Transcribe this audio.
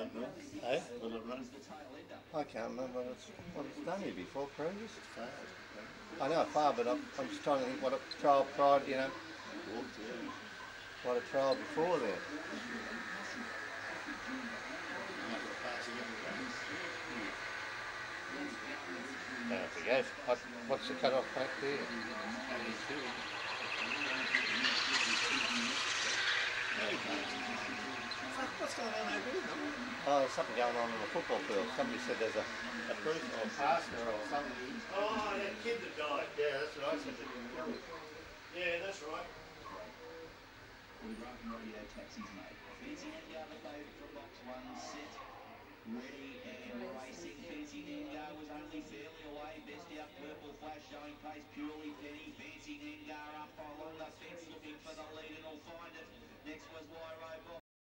Eh? Run? I can't remember what it's, what it's done here before, previous. I know far, but I'm, I'm just trying to think what a trial prior, you know, what a trial before there. Might be passing every race. Don't have to go. What, what's the cut off back there? Only what's going on over here? Oh, there's something going on on the football field. Somebody said there's a, a proof or a partner or something. Oh, that kid that died. Yeah, that's what I said. Yeah, that's right. With Rock and Radio Taxis, mate. Fancy Nengar, from box one, set, ready and racing. Fancy was only fairly away. Best out, Purple Flash showing pace, purely penny. Fancy